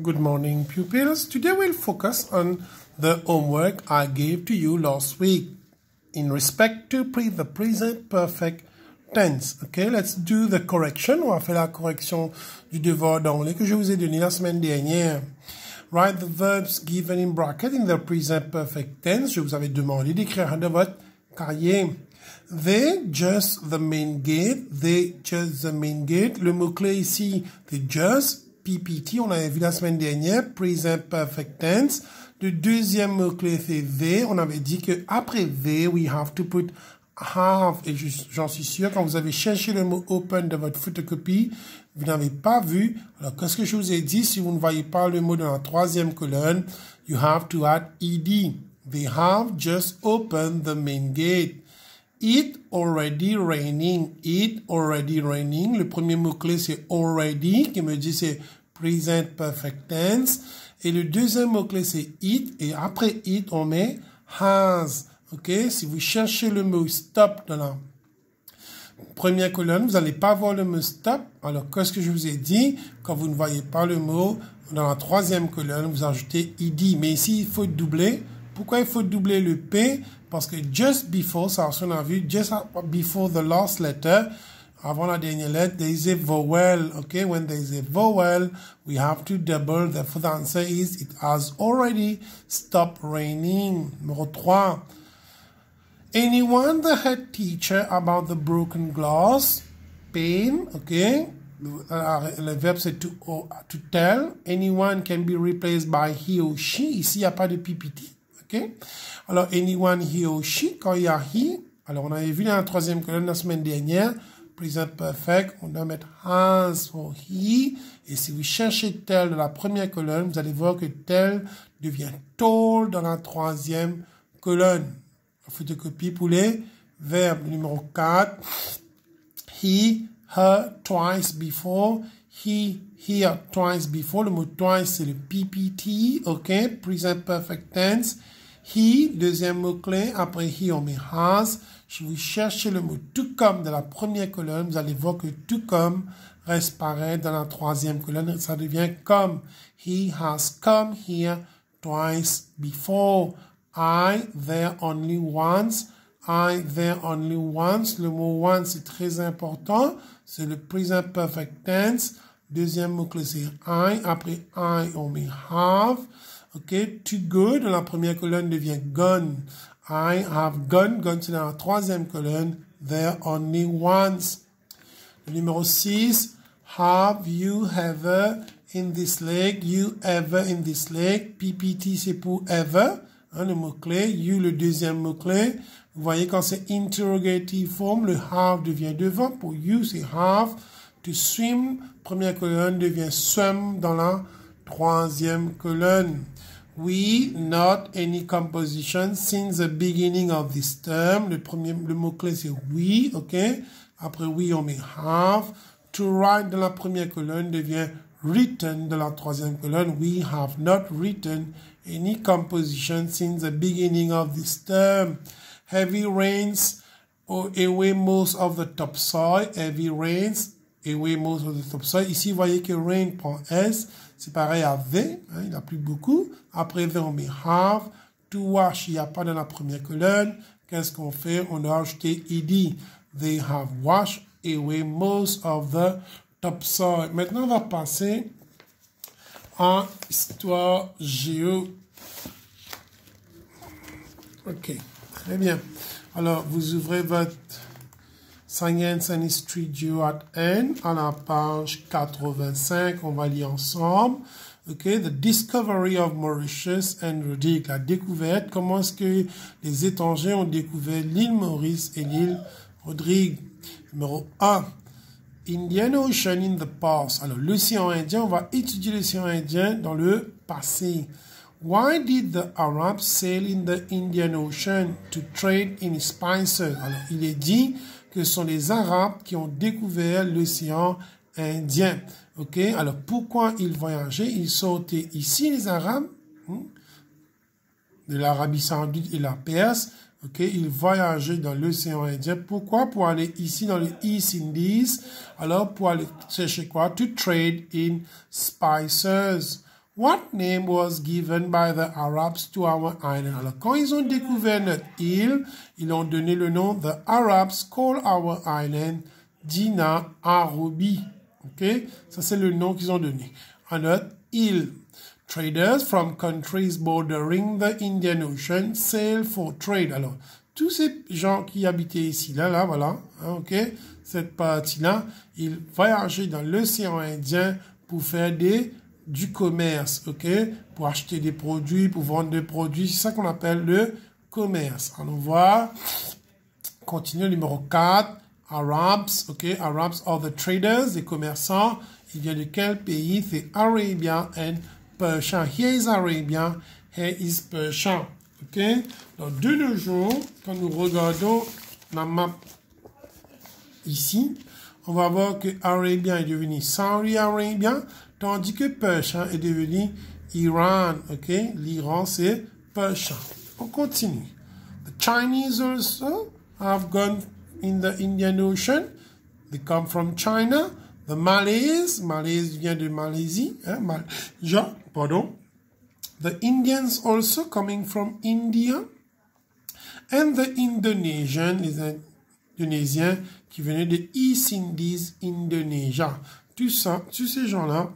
Good morning, pupils. Today we'll focus on the homework I gave to you last week in respect to pre the present perfect tense. Okay, let's do the correction. On va faire la correction du devoir d'anglais que je vous ai donné la semaine dernière. Write the verbs given in bracket in the present perfect tense. Je vous avais demandé d'écrire dans votre cahier. They just the main gate. They just the main gate. Le mot-clé ici, they just PPT, on avait vu la semaine dernière, present perfect tense. Le deuxième mot-clé, c'est they. On avait dit que après they, we have to put have. Et j'en suis sûr, quand vous avez cherché le mot open dans votre photocopie, vous n'avez pas vu. Alors, qu'est-ce que je vous ai dit? Si vous ne voyez pas le mot dans la troisième colonne, you have to add ed. They have just opened the main gate. It already raining. It already raining. Le premier mot-clé, c'est already, qui me dit c'est present perfect tense. Et le deuxième mot-clé, c'est it. Et après it, on met has. OK? Si vous cherchez le mot stop dans la première colonne, vous n'allez pas voir le mot stop. Alors, qu'est-ce que je vous ai dit? Quand vous ne voyez pas le mot dans la troisième colonne, vous ajoutez id. Mais ici, il faut doubler. Pourquoi il faut doubler le P? Parce que just before, ça on a vu, just before the last letter, avant la dernière lettre, there is a vowel. Okay, when there is a vowel, we have to double. Therefore, the answer is it has already stopped raining. Numéro 3. Anyone the head teacher about the broken glass? Pain. Okay. Uh, le verbe c'est to, oh, to tell. Anyone can be replaced by he or she. Ici, il n'y a pas de PPT. OK? Alors, anyone, he or she, quand il y a he, alors on avait vu dans la troisième colonne la semaine dernière, present perfect, on doit mettre has for he. Et si vous cherchez tel dans la première colonne, vous allez voir que tel devient told dans la troisième colonne. Photocopie pour les verbes. Numéro 4. He, her, twice before. He, here, twice before. Le mot twice, c'est le PPT. OK? Present perfect tense. He, deuxième mot-clé. Après he, on met has. Si vous cherchez le mot tout comme dans la première colonne, vous allez voir que tout comme reste pareil dans la troisième colonne. Ça devient comme. He has come here twice before. I, there only once. I, there only once. Le mot once est très important. C'est le present perfect tense. Deuxième mot-clé, c'est I. Après I, on met have. OK? To go, dans la première colonne, devient gone. I have gone. Gone, c'est dans la troisième colonne. There only once. Numéro 6. Have you ever in this lake? You ever in this lake? PPT, c'est pour ever. Hein, le mot-clé. You, le deuxième mot-clé. Vous voyez, quand c'est interrogative form, le have devient devant. Pour you, c'est have. To swim, première colonne devient swim dans la troisième colonne. We, not any composition since the beginning of this term. Le premier, le mot-clé c'est we, ok? Après we, on met have. To write dans la première colonne devient written dans la troisième colonne. We have not written any composition since the beginning of this term. Heavy rains oh, away most of the topsoil. Heavy rains away most of the topsoil. Ici, vous voyez que rain prend S. C'est pareil à V, hein, il n'a plus beaucoup. Après V, on met have. To wash, il n'y a pas dans la première colonne. Qu'est-ce qu'on fait? On doit ajouter ed. They have washed away most of the topsoil. Maintenant, on va passer en histoire géo. Ok, très bien. Alors, vous ouvrez votre Science and History at N à la page 85. On va lire ensemble. OK, The Discovery of Mauritius and Rodrigue. La découverte. Comment est-ce que les étrangers ont découvert l'île Maurice et l'île Rodrigue. Numéro 1. Indian Ocean in the past. Alors, l'océan Indien, on va étudier l'océan Indien dans le passé. Why did the Arabs sail in the Indian Ocean to trade in spices? Alors, il est dit que sont les Arabes qui ont découvert l'océan Indien. Ok, alors pourquoi ils voyageaient Ils sautaient ici, les Arabes, hmm, de l'Arabie Saoudite et la Perse. Ok, ils voyageaient dans l'océan Indien. Pourquoi? Pour aller ici dans les East Indies. Alors pour aller chercher quoi? To trade in spices. What name was given by the Arabs to our island? Alors, quand ils ont découvert notre île, ils ont donné le nom The Arabs call our island Dina Arubi. OK? Ça, c'est le nom qu'ils ont donné à notre île. Traders from countries bordering the Indian Ocean sail for trade. Alors, tous ces gens qui habitaient ici, là, là, voilà, hein, ok, cette partie-là, ils voyageaient dans l'océan Indien pour faire des, du commerce, ok, pour acheter des produits, pour vendre des produits, c'est ça qu'on appelle le commerce. On voit, continue numéro 4, Arabs, ok, Arabs are the traders, les commerçants, il vient de quel pays? C'est Arabia and Persian. Here is Arabia, here is Persian. OK? Donc, de nos jours, quand nous regardons la map ici, on va voir que Arabia est devenu Saudi Arabia, tandis que Persian est devenu Iran. OK? L'Iran, c'est Persian. On continue. The Chinese also have gone in the Indian Ocean. They come from China. The Malays, Malays vient de Malaisie, hein, Mal pardon. the Indians also coming from India, and the Indonesian, les Indonésiens qui venaient de East Indies, Indonesia. Tous ces gens-là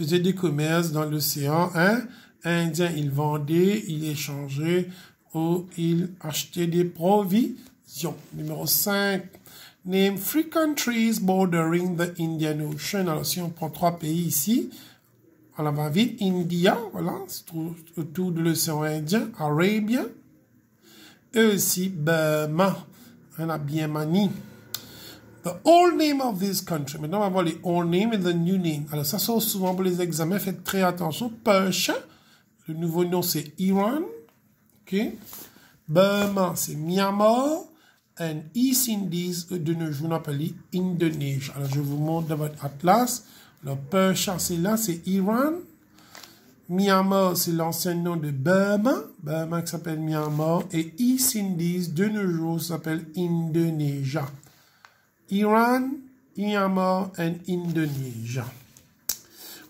faisaient des commerces dans l'océan hein? Indien. Ils vendaient, ils échangeaient ou ils achetaient des provisions. Numéro 5. Name three countries bordering the Indian Ocean. Alors, si on prend trois pays ici, on va vite. India, voilà, c'est autour de l'océan Indien. Arabia. Et aussi Burma. On a bien mani. The old name of this country. Maintenant, on va voir les old name et the new name. Alors, ça sort souvent pour les examens. Faites très attention. Persia. Le nouveau nom, c'est Iran. OK. Burma, c'est Myanmar. And East Indies, de nos jours, on appelle Indonesia. Alors, je vous montre dans votre atlas. Le Persia, c'est là, c'est Iran. Myanmar, c'est l'ancien nom de Burma. Burma qui s'appelle Myanmar. Et East Indies, de nos jours, s'appelle Indonesia. Iran, Myanmar et Indonesia.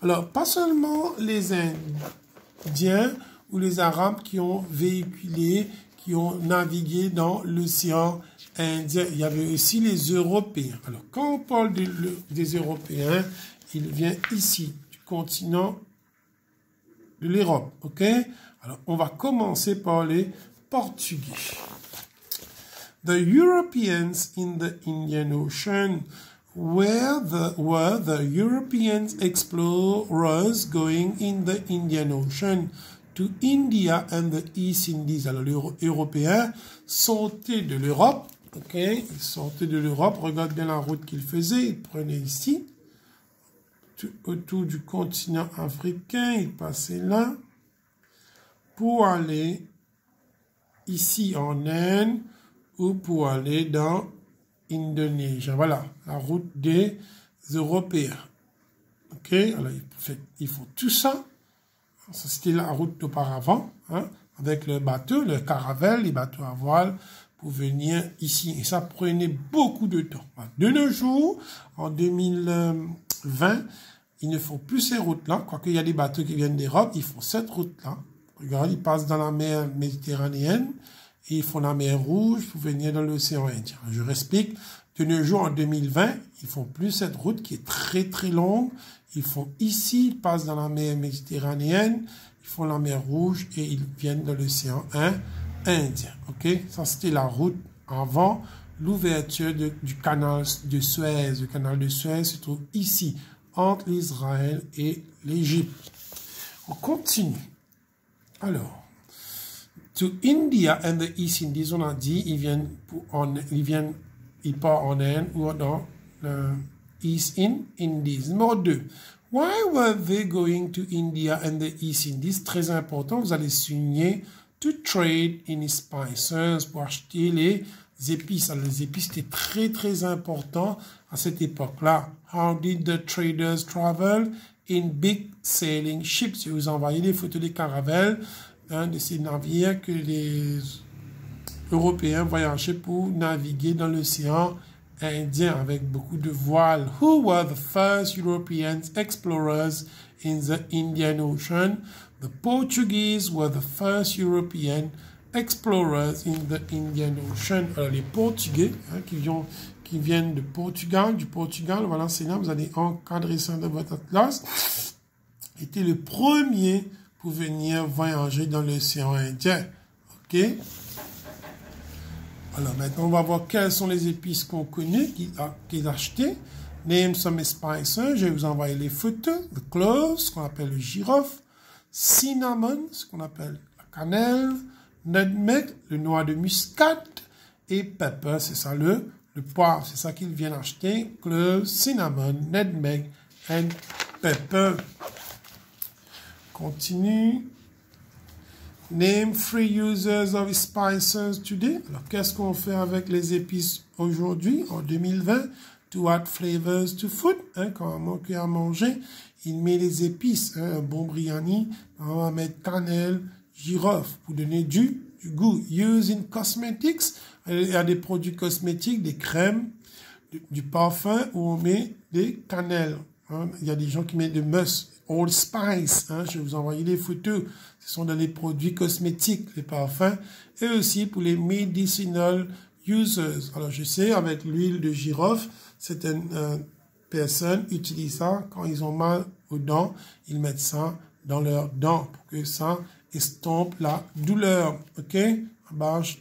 Alors, pas seulement les Indiens ou les Arabes qui ont véhiculé, qui ont navigué dans l'océan Indien. Il y avait aussi les Européens. Alors, quand on parle des Européens, il vient ici, du continent de l'Europe. OK? Alors, on va commencer par les Portugais. The Europeans in the Indian Ocean were the, were the European explorers going in the Indian Ocean to India and the East Indies. Alors, les Européens sortaient de l'Europe, ok? Ils sortaient de l'Europe, regarde bien la route qu'ils faisaient, ils prenaient ici, autour du continent africain, il passait là pour aller ici en Inde ou pour aller dans Indonésie. Voilà, la route des Européens. Ok, alors il faut, tout ça. C'était la route d'auparavant, hein, avec le bateau, le caravelle, les bateaux à voile, pour venir ici. Et ça prenait beaucoup de temps. De nos jours, en 2020, ils ne font plus ces routes-là, quoique il y a des bateaux qui viennent d'Europe, ils font cette route-là. Regarde, ils passent dans la mer Méditerranéenne ils font la mer Rouge pour venir dans l'océan Indien. Je explique. De nos jours, en 2020, ils font plus cette route qui est très très longue. Ils font ici, ils passent dans la mer Méditerranéenne, ils font la mer Rouge et ils viennent dans l'océan Indien. Ok, ça c'était la route avant l'ouverture du canal de Suez. Le canal de Suez se trouve ici entre l'Israël et l'Égypte. On continue. Alors, to India and the East Indies, on a dit, ils viennent, ils viennent, ils partent en Inde ou dans le East Indies. Numéro 2. Why were they going to India and the East Indies? Très important, vous allez signer to trade in spices pour acheter les épices. Les épices, c'était très, très important à cette époque-là. How did the traders travel? In big sailing ships? Je vous envoyé des photos des caravelles, hein, de ces navires que les Européens voyageaient pour naviguer dans l'océan Indien avec beaucoup de voiles. Who were the first European explorers in the Indian Ocean? The Portuguese were the first European explorers in the Indian Ocean. Alors, les Portugais hein, qui, viennent, qui viennent de Portugal, du Portugal, voilà, c'est là, vous allez encadrer ça dans votre classe, étaient le premier pour venir voyager dans l'océan Indien. OK? Alors maintenant, on va voir quelles sont les épices qu'on connaît, qu'ils a acheté. Name some spices. Je vais vous envoyer les photos. The cloves, ce qu'on appelle le girofle. Cinnamon, ce qu'on appelle la cannelle. Nutmeg, le noix de muscade. Et pepper, c'est ça le, le poivre. C'est ça qu'ils viennent acheter. Cloves, cinnamon, nutmeg and pepper. Continue. Name three users of spices today. Alors, qu'est-ce qu'on fait avec les épices aujourd'hui, en 2020? To add flavors to food. Hein, quand on manque à manger, il met les épices. Hein, un bon biryani, on va mettre cannelle, girofle pour donner du, goût. Use in cosmetics. Il y a des produits cosmétiques, des crèmes, du, parfum où on met des cannelles. Hein. Il y a des gens qui mettent de musk Spice. Hein, je vais vous envoyer les photos. Ce sont dans les produits cosmétiques, les parfums, et aussi pour les medicinal users. Alors, je sais, avec l'huile de girofle, certaines personnes utilisent ça quand ils ont mal aux dents. Ils mettent ça dans leurs dents pour que ça estompe la douleur. OK?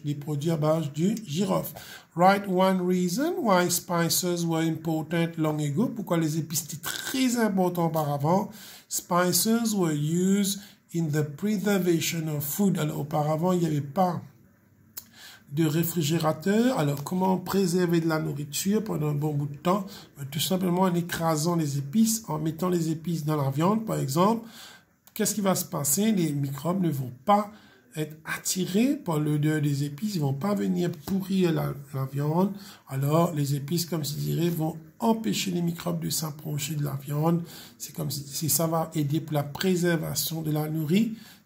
Des produits à base du girofle. Write one reason why spices were important long ago. Pourquoi les épices étaient très importants auparavant. Spices were used in the preservation of food. Alors auparavant, il n'y avait pas de réfrigérateur. Alors comment préserver de la nourriture pendant un bon bout de temps? Ben, Tout simplement en écrasant les épices, en mettant les épices dans la viande par exemple. Qu'est-ce qui va se passer? Les microbes ne vont pas être attirés par l'odeur des épices, ils vont pas venir pourrir la, viande. Alors, les épices, comme je dirais, vont empêcher les microbes de s'approcher de la viande. C'est comme si, ça va aider pour la préservation de la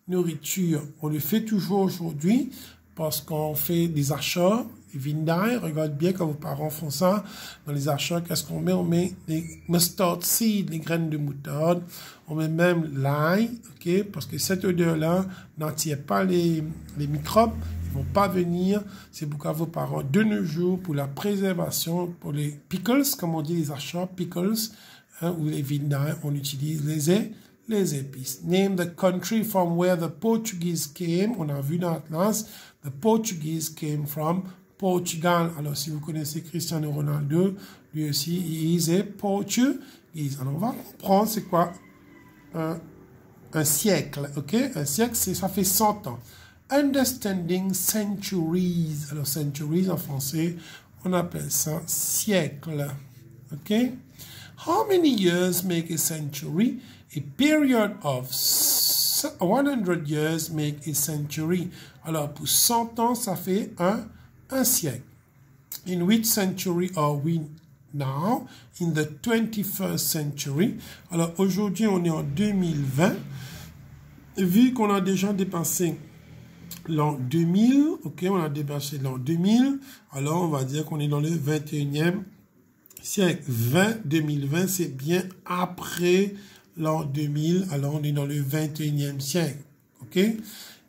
nourriture. On le fait toujours aujourd'hui parce qu'on fait des achats Vindai, regarde bien quand vos parents font ça. Dans les achats, qu'est-ce qu'on met? On met des mustard seeds, les graines de moutarde. On met même l'ail, ok? Parce que cette odeur-là n'attire pas les, les microbes. Ils vont pas venir. C'est pourquoi vos parents, de nos jours, pour la préservation, pour les pickles, comme on dit les achats, pickles, hein, ou les vindai, on utilise les les épices. Name the country from where the Portuguese came. On a vu dans l'Atlas, the Portuguese came from Portugal. Alors, si vous connaissez Cristiano Ronaldo, lui aussi, il est portugais. Alors, on va comprendre c'est quoi un, un, siècle, ok? Un siècle, ça fait 100 ans. Understanding centuries. Alors, centuries en français, on appelle ça siècle, ok? How many years make a century? A period of 100 years make a century. Alors, pour 100 ans, ça fait un un siècle. In which century are we now? In the 21st century. Alors aujourd'hui, on est en 2020. Vu qu'on a déjà dépassé l'an 2000, ok, on a dépassé l'an 2000, alors on va dire qu'on est dans le 21e siècle. 20, 2020, c'est bien après l'an 2000, alors on est dans le 21e siècle, ok?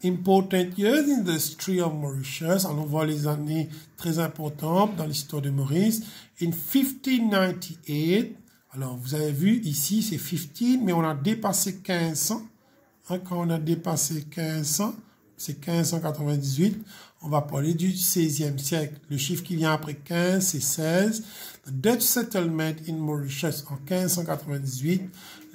Important years in the history of Mauritius. Alors, on voit les années très importantes dans l'histoire de Maurice. In 1598, alors vous avez vu ici c'est 15, mais on a dépassé 1500. Hein, quand on a dépassé 1500, c'est 1598. On va parler du 16e siècle. Le chiffre qui vient après 15, c'est 16. The Dutch settlement in Mauritius en 1598.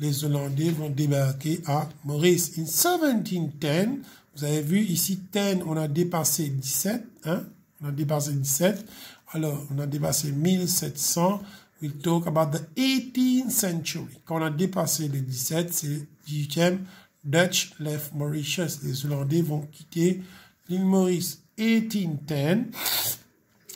Les Hollandais vont débarquer à Maurice. In 1710, vous avez vu ici, 10, on a dépassé 17. Hein? On a dépassé 17. Alors, on a dépassé 1700. We talk about the 18th century. Quand on a dépassé le 17, c'est 18e. Dutch left Mauritius. Les Hollandais vont quitter l'île Maurice. 1810.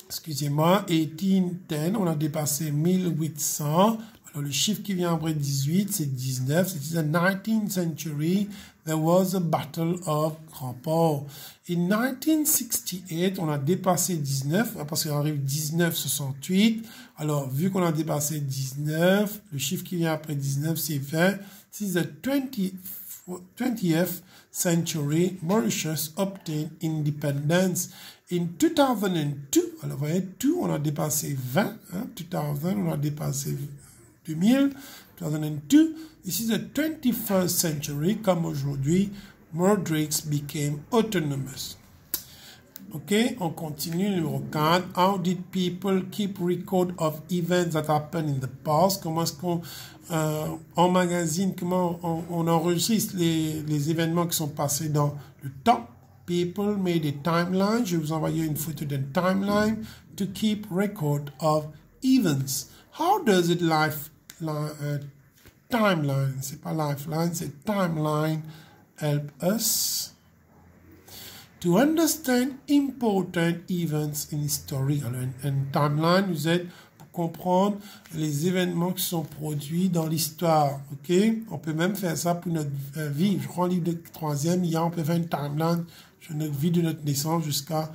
Excusez-moi, 1810, on a dépassé 1800. Alors, le chiffre qui vient après 18, c'est 19. C'est the 19th century. There was a battle of Grand Port. In 1968, on a dépassé 19, parce qu'il arrive 1968. Alors, vu qu'on a dépassé 19, le chiffre qui vient après 19, c'est 20. Since the 20, 20th century, Mauritius obtained independence in 2002. Alors, vous voyez, tout, on a dépassé 20. Hein, 2000, on a dépassé 2000. 2002. This is the 21st century, comme aujourd'hui, Mordrix became autonomous. Ok, on continue numéro 4. How did people keep record of events that happened in the past? Comment est-ce qu'on euh, magazine, comment on, enregistre les, événements qui sont passés dans le temps? People made a timeline. Je vais vous envoyer une photo d'une timeline to keep record of events. How does it life, uh, timeline? C'est pas lifeline, c'est timeline. Help us to understand important events in history. Alors, une, timeline nous aide pour comprendre les événements qui sont produits dans l'histoire. Ok, on peut même faire ça pour notre euh, vie. Je crois le livre de troisième, il y a, on peut faire une timeline sur notre vie de notre naissance jusqu'à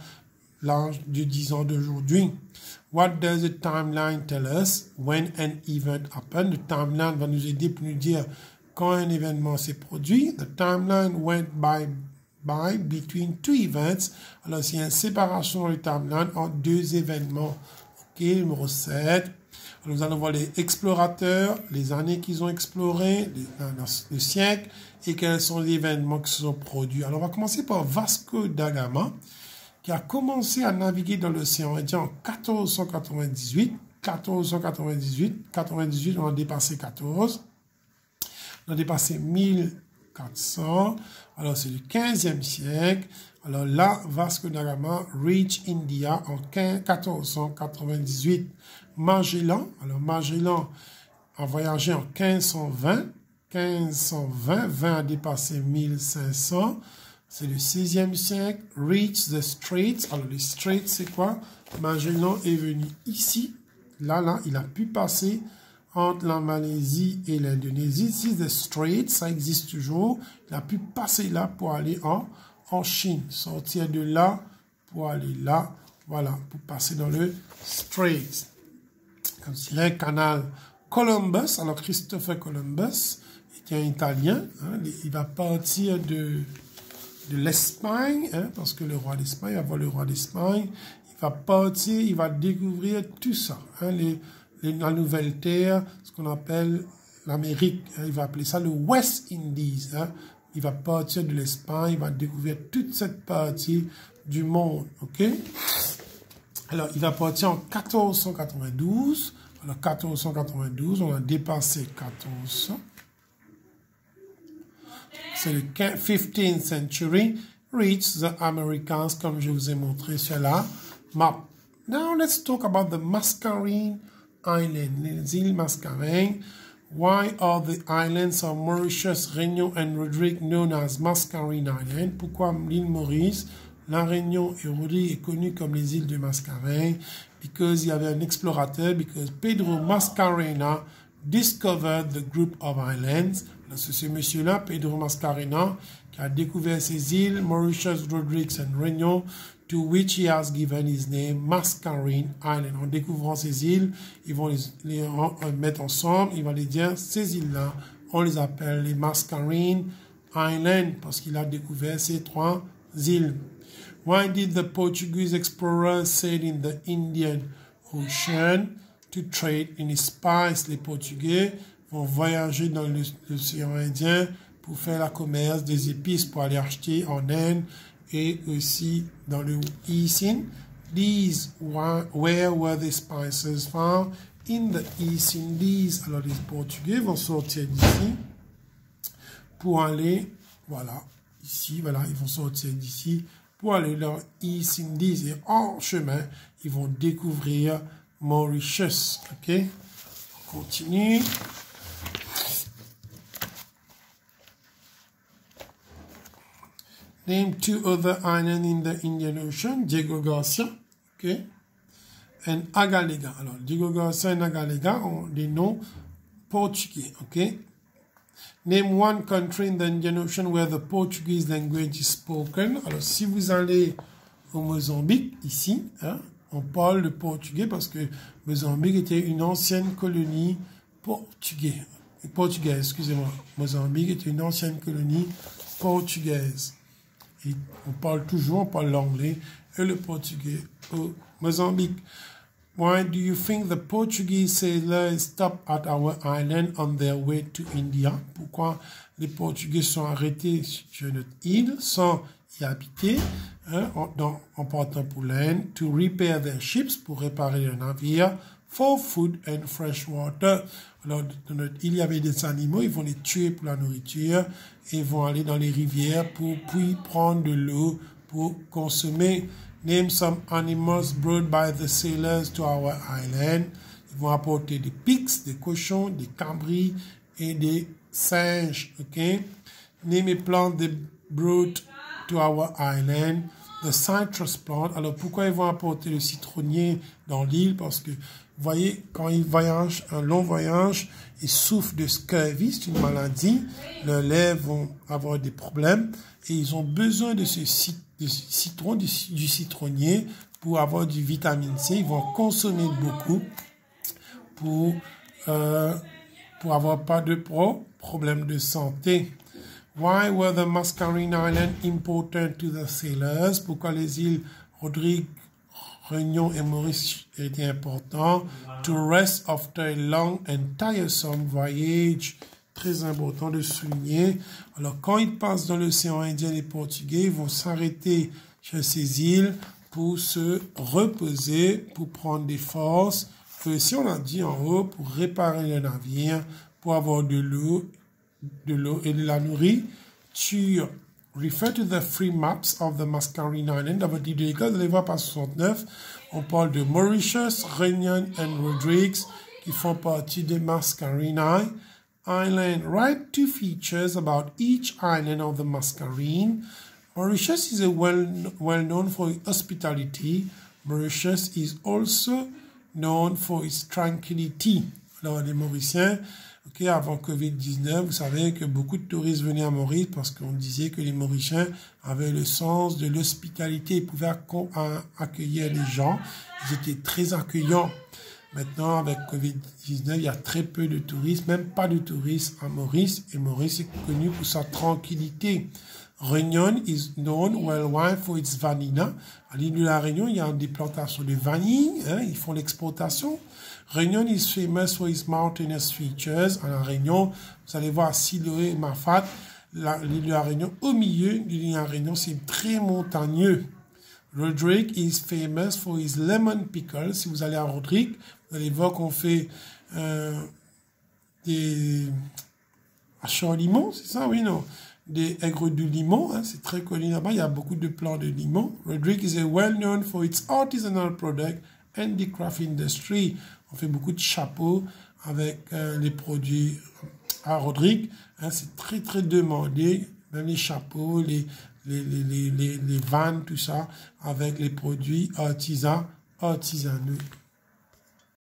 de 10 ans d'aujourd'hui. What does the timeline tell us? When an event happened? Le timeline va nous aider pour nous dire quand un événement s'est produit. The timeline went by by between two events. Alors, il y a une séparation dans le timeline entre deux événements. OK, numéro 7. nous allons voir les explorateurs, les années qu'ils ont exploré, le siècle, et quels sont les événements qui se sont produits. Alors, on va commencer par Vasco da Gama, qui a commencé à naviguer dans l'océan Indien en 1498. 1498, 98, on a dépassé 14. On a dépassé 1000 400. Alors, c'est du 15e siècle. Alors là, Vasco da Gama reach India en 1498. Magellan, alors Magellan a voyagé en 1520. 1520, 20 a dépassé 1500. C'est le 16e siècle. Reach the Straits. Alors, les Straits, c'est quoi? Magellan est venu ici. Là, là, il a pu passer entre la Malaisie et l'Indonésie. Si the Strait, ça existe toujours. Il a pu passer là pour aller en, Chine. Sortir de là pour aller là. Voilà, pour passer dans le Strait. Comme dirait canal Columbus. Alors Christopher Columbus était un Italien. Hein. il va partir de, de l'Espagne, hein, parce que le roi d'Espagne, voir le roi d'Espagne. Il va partir, il va découvrir tout ça. Hein, les, la nouvelle terre, ce qu'on appelle l'Amérique. Hein, il va appeler ça le West Indies. Il va partir de l'Espagne, il va découvrir toute cette partie du monde. OK? Alors, il va partir en 1492. Alors, 1492, on a dépassé 1400. C'est le 15th century. Reach the Americans, comme je vous ai montré sur la map. Now, let's talk about the masquerade Island, les îles Mascareignes. Why are the islands of Mauritius, Réunion and Rodrigue known as Mascarene Island? Pourquoi l'île Maurice, La Réunion et Rodrigue est connue comme les îles de Mascareignes? Because il y avait un explorateur, because Pedro Mascarena discovered the group of islands. C'est ce monsieur-là, Pedro Mascarena, qui a découvert ces îles, Mauritius, Rodrigues and Réunion, to which he has given his name Mascarene Island. En découvrant ces îles, ils vont les, mettre ensemble, ils vont les dire, ces îles-là, on les appelle les Mascarene Islands parce qu'il a découvert ces trois îles. Why did the Portuguese explorers sail in the Indian Ocean to trade in spice? Les Portugais vont voyager dans l'océan Indien pour faire la commerce des épices pour aller acheter en Inde et aussi dans le East These were, where were the spices found? In the East Indies. Alors les Portugais vont sortir d'ici pour aller, voilà, ici, voilà, ils vont sortir d'ici pour aller dans East Indies et en chemin, ils vont découvrir Mauritius. Ok, on continue. Name two other islands in the Indian Ocean, Diego Garcia, okay, and Agalega. Alors, Diego Garcia and Agalega ont des noms portugais, okay. Name one country in the Indian Ocean where the Portuguese language is spoken. Alors, si vous allez au Mozambique, ici, hein, on parle le portugais parce que Mozambique était une ancienne colonie portugaise. portugaise, excusez-moi. Mozambique est une ancienne colonie portugaise. On parle toujours, on parle l'anglais et le portugais au Mozambique. Why do you think the Portuguese sailors stopped at our island on their way to India? Pourquoi les Portugais sont arrêtés sur notre île sans y habiter, hein, en, en partant pour l'Inde, to repair their ships, pour réparer leurs navires, for food and fresh water. Alors, il y avait des animaux, ils vont les tuer pour la nourriture, et vont aller dans les rivières pour puis prendre de l'eau pour consommer. Name some animals brought by the sailors to our island. Ils vont apporter des pigs, des cochons, des cabris et des singes. OK? Name a plant they brought to our island. The citrus plant. Alors pourquoi ils vont apporter le citronnier dans l'île? Parce que, voyez, quand ils voyagent, un long voyage, ils souffrent de scurvy, c'est une maladie. Leurs lèvres vont avoir des problèmes et ils ont besoin de ce citron du citron, du, citronnier pour avoir du vitamine C. Ils vont consommer beaucoup pour, euh, pour avoir pas de pro, problème de santé. Why were the Mascarene Islands important to the sailors? Pourquoi les îles Rodrigue, Réunion et Maurice étaient importants? To rest after a long and tiresome voyage très important de souligner. Alors, quand ils passent dans l'océan Indien, les Portugais ils vont s'arrêter sur ces îles pour se reposer, pour prendre des forces. si on a dit en haut, pour réparer le navire, pour avoir de l'eau, de l'eau et de la nourriture. Refer to the free maps of the Mascarene Island. Dans votre livre de l'école, vous allez voir par 69, on parle de Mauritius, Réunion et Rodrigues qui font partie des Mascarene island. Write two features about each island of the Mascarene. Mauritius is a well, well known for its hospitality. Mauritius is also known for its tranquility. Alors, les Mauriciens, ok, avant Covid-19, vous savez que beaucoup de touristes venaient à Maurice parce qu'on disait que les Mauriciens avaient le sens de l'hospitalité. Ils pouvaient accueillir les gens. Ils étaient très accueillants. Maintenant, avec Covid-19, il y a très peu de touristes, même pas de touristes à Maurice. Et Maurice est connu pour sa tranquillité. Réunion is known worldwide for its vanilla. À l'île de la Réunion, il y a des plantations de vanille. Hein, ils font l'exportation. Réunion is famous for its mountainous features. À la Réunion, vous allez voir Siloé et Mafat. L'île de la Réunion, au milieu de l'île de la Réunion, c'est très montagneux. Roderick is famous for his lemon pickles. Si vous allez à Roderick, vous allez voir qu'on fait euh, des achats au limon, c'est ça, oui, non Des aigres de limon, hein, c'est très connu là-bas. Il y a beaucoup de plants de limon. Roderick is well known for its artisanal product and the craft industry. On fait beaucoup de chapeaux avec euh, les produits à Roderick. Hein, c'est très, très demandé. Même les chapeaux, les, les, les vannes, tout ça, avec les produits artisans, artisanaux.